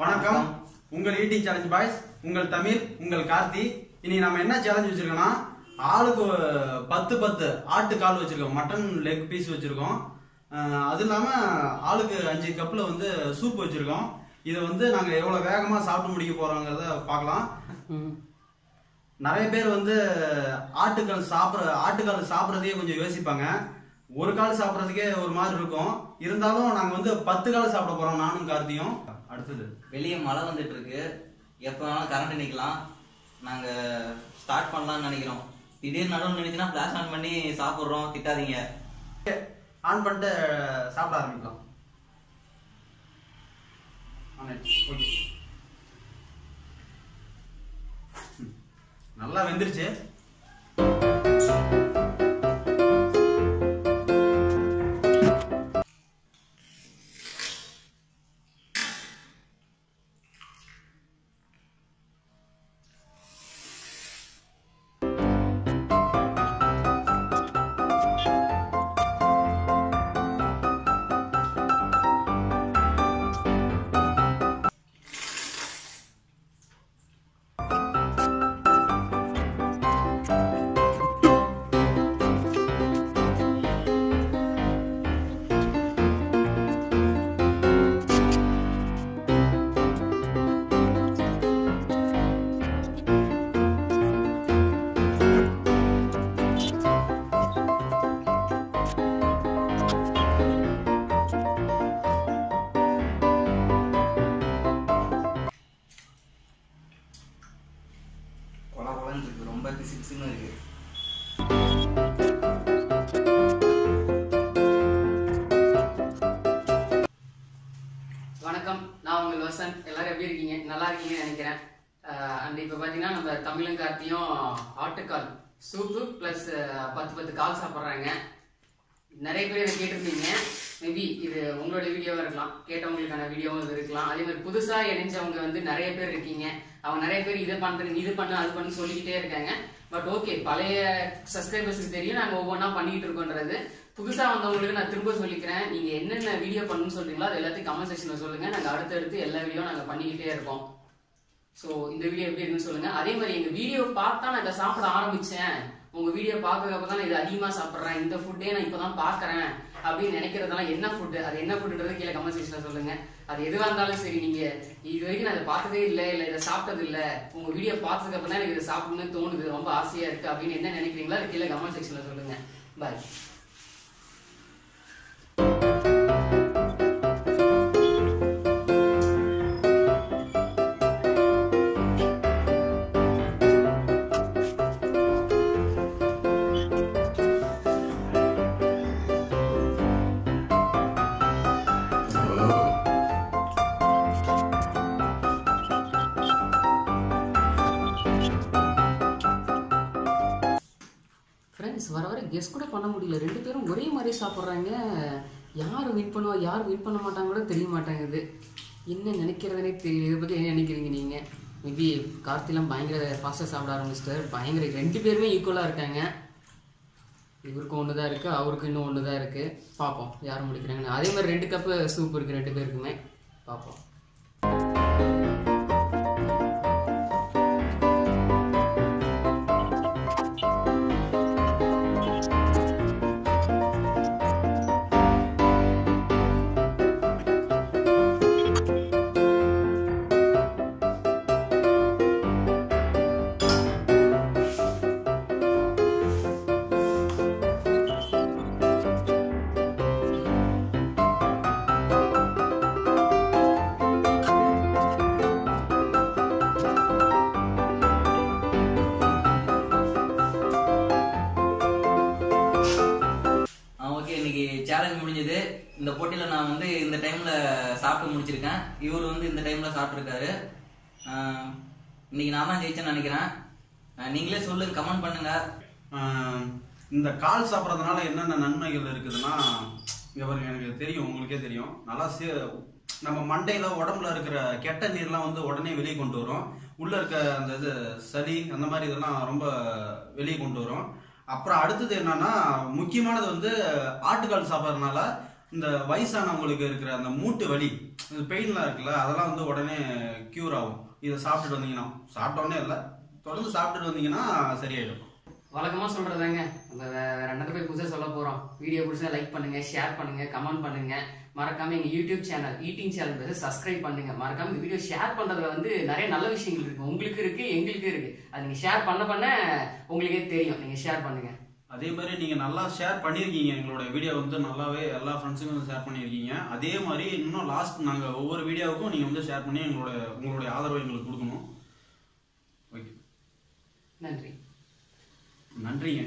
வணக்கம். உங்கள் eating challenge boys உங்கள் தமிழ் உங்கள் கார்த்தி. இனி நம்ம என்ன சேலஞ்ச் வச்சிருக்கோம்னா ஆளுக்கு பத்து பத்து ஆட்டு கால் வச்சிருக்கோம். மட்டன் லெக் பீஸ் வச்சிருக்கோம். அது இல்லாம ஆளுக்கு அஞ்சு கப்ல வந்து சூப் வச்சிருக்கோம். இதை வந்து நாங்க எவ்வளவு வேகமா சாப்பிட்டு முடிக்க போறோங்கிறத பார்க்கலாம். நிறைய பேர் வந்து ஆட்டுக்கால் சாப்பிட்ற ஆட்டுக்கால் சாப்பிட்றதையே கொஞ்சம் யோசிப்பாங்க. ஒரு கால் சாப்பிட்றதுக்கே ஒரு மாதிரி இருக்கும். இருந்தாலும் நாங்க வந்து பத்து கால் சாப்பிட போறோம் நானும் கார்த்தியும். அடுத்தது. வெளியே மழை வந்துட்டு இருக்கு எப்போ வேணாலும் கரண்ட் நிக்கலாம். நாங்க ஸ்டார்ட் பண்ணலாம்னு நினைக்கிறோம். திடீர்னு நடுவில் நினைச்சுன்னா ஃபிளாஷ் ஆன் பண்ணி சாப்பிட்றோம். திட்டாதீங்க. ஆன் பண்ணிட்டு சாப்பிட ஆரம்பிக்கலாம். ஓகே நல்லா வெந்துருச்சு. கொல கொலன்னு இருக்கு. ரொம்ப பிசு இருக்கு. வணக்கம். நான் உங்கள் வசந்த் எல்லாரும் எப்படி இருக்கீங்க? நல்லா இருக்கீங்கன்னு நினைக்கிறேன். அண்ட் இப்போ பார்த்தீங்கன்னா நம்ம தமிழும் கார்த்தியும் ஆட்டுக்கால் சூப்பு ப்ளஸ் பத்து பத்து கால் சாப்பிட்றாங்க. நிறைய பேர் இதை கேட்டிருந்தீங்க மேபி இது உங்களோட வீடியோவாக இருக்கலாம் கேட்டவங்களுக்கான வீடியோவும் இது இருக்கலாம். அதே மாதிரி புதுசாக இணைஞ்சவங்க வந்து நிறைய பேர் இருக்கீங்க. அவங்க நிறைய பேர் இதை பண்ணுறேன் இது பண்ணு அது பண்ணு சொல்லிக்கிட்டே இருக்காங்க. பட் ஓகே பழைய சப்ஸ்கிரைபர்ஸுக்கு தெரியும் நாங்கள் ஒவ்வொன்றா பண்ணிக்கிட்டு இருக்கோன்றது. புதுசாக வந்தவங்களுக்கு நான் திரும்ப சொல்லிக்கிறேன். நீங்கள் என்னென்ன வீடியோ பண்ணணும்னு சொல்கிறீங்களோ அது எல்லாத்தையும் கமெண்ட் செக்ஷனில் சொல்லுங்கள் நாங்கள் அடுத்தடுத்து எல்லா வீடியோ நாங்கள் பண்ணிக்கிட்டே இருக்கோம் ஸோ இந்த வீடியோ எப்படி இருக்குன்னு சொல்லுங்கள் அதே மாதிரி எங்கள் வீடியோ பார்த்தா நான் இதை சாப்பிட ஆரம்பித்தேன் உங்கள் வீடியோ பார்க்கறப்ப தான் நான் இது அதிகமாக சாப்பிட்றேன். இந்த ஃபுட்டே நான் இப்போ தான் பார்க்குறேன். அப்படின்னு நினைக்கிறதெல்லாம் என்ன ஃபுட்டு அது என்ன ஃபுட்டுன்றது கீழே கமெண்ட் செக்ஷனில் சொல்லுங்க. அது எதுவாக இருந்தாலும் சரி நீங்கள் இது வரைக்கும் நான் இதை பார்த்ததே இல்லை இல்லை இதை சாப்பிட்டது இல்லை உங்கள் வீடியோ பார்த்ததுக்கு அப்புறம் தான் எனக்கு இதை சாப்பிடணும்னு தோணுது ரொம்ப ஆசையாக இருக்கு அப்படின்னு என்ன நினைக்கிறீங்களோ அது கீழே கமெண்ட் செக்ஷனில் சொல்லுங்கள் பாய் கெஸ் கூட பண்ண முடியல. ரெண்டு பேரும் ஒரே மாதிரி சாப்பிட்றாங்க. யார் வின் பண்ணுவா யார் வின் பண்ண மாட்டாங்க கூட தெரிய மாட்டேங்குது. என்ன நினைக்கிறதுனே தெரியல. இதை பற்றி என்ன நினைக்கிறீங்க நீங்கள் மேபி கார்த்திலாம் பயங்கர ஃபாஸ்ட்டாக சாப்பிட ஆரம்பிச்சிட்டார். பயங்கர ரெண்டு பேருமே ஈக்குவலாக இருக்காங்க. இவருக்கும் ஒன்று தான் இருக்குது அவருக்கும் இன்னும் ஒன்று தான் இருக்குது பார்ப்போம் யார் முடிக்கிறாங்கன்னு. அதே மாதிரி ரெண்டு கப்பு சூப் இருக்குது ரெண்டு பேருக்குமே. பார்ப்போம். இன்னைக்கு முடிஞ்சது. இந்த போட்டியில நான் வந்து இந்த டைம்ல சாப்பிட்டு முடிச்சிருக்கேன். இவர் வந்து இந்த டைம்ல சாப்பிட்டுருக்காரு. இன்னைக்கு நான் தான் ஜெயிச்சேன்னு நினைக்கிறேன். நீங்களே சொல்லுங்க கமெண்ட் பண்ணுங்க. இந்த கால் சாப்பிட்றதுனால என்னென்ன நன்மைகள் இருக்குதுன்னா இவருக்கு பாருங்க எனக்கு தெரியும் உங்களுக்கே தெரியும். நல்லா சே நம்ம மண்டையில உடம்புல இருக்கிற கெட்ட நீர்லாம் வந்து உடனே வெளியே கொண்டு வரும். உள்ள இருக்க அந்த இது சளி அந்த மாதிரி இதெல்லாம் ரொம்ப வெளியே கொண்டு வரும். அப்புறம் அடுத்தது என்னன்னா முக்கியமானது வந்து ஆட்டுக்கால் சாப்பிட்றதுனால இந்த வயசானவங்களுக்கு இருக்கிற அந்த மூட்டு வலி இந்த பெயின்லாம் இருக்குல்ல அதெல்லாம் வந்து உடனே க்யூர் ஆகும். இதை சாப்பிட்டுட்டு வந்தீங்கன்னா சாப்பிட்டோன்னே இல்லை. தொடர்ந்து சாப்பிட்டுட்டு வந்தீங்கன்னா சரியாயிடும். வழக்கமாக சொல்கிறதாங்க அந்த ரெண்டு பேர் புதுசாக சொல்ல போகிறோம் வீடியோ பிடிச்சா லைக் பண்ணுங்கள் ஷேர் பண்ணுங்கள் கமெண்ட் பண்ணுங்கள் மறக்காம எங்க யூடியூப் சேனல் ஈட்டிங் சேனல் பேச சப்ஸ்கிரைப் பண்ணுங்க. மறக்காம இந்த வீடியோ ஷேர் பண்றதுல வந்து நிறைய நல்ல விஷயங்கள் இருக்கு. உங்களுக்கு இருக்கு எங்களுக்கு இருக்கு. அது நீங்க ஷேர் பண்ண பண்ண உங்களுக்கே தெரியும். நீங்க ஷேர் பண்ணுங்க. அதே மாதிரி நீங்க நல்லா ஷேர் பண்ணியிருக்கீங்க எங்களோட வீடியோ வந்து நல்லாவே எல்லா ஃப்ரெண்ட்ஸுக்கும் ஷேர் பண்ணியிருக்கீங்க அதே மாதிரி இன்னும் லாஸ்ட் நாங்க ஒவ்வொரு வீடியோவுக்கும் நீங்க வந்து ஷேர் பண்ணி எங்களோட உங்களுடைய ஆதரவை எங்களுக்கு கொடுக்கணும். ஓகே நன்றி. நன்றிங்க.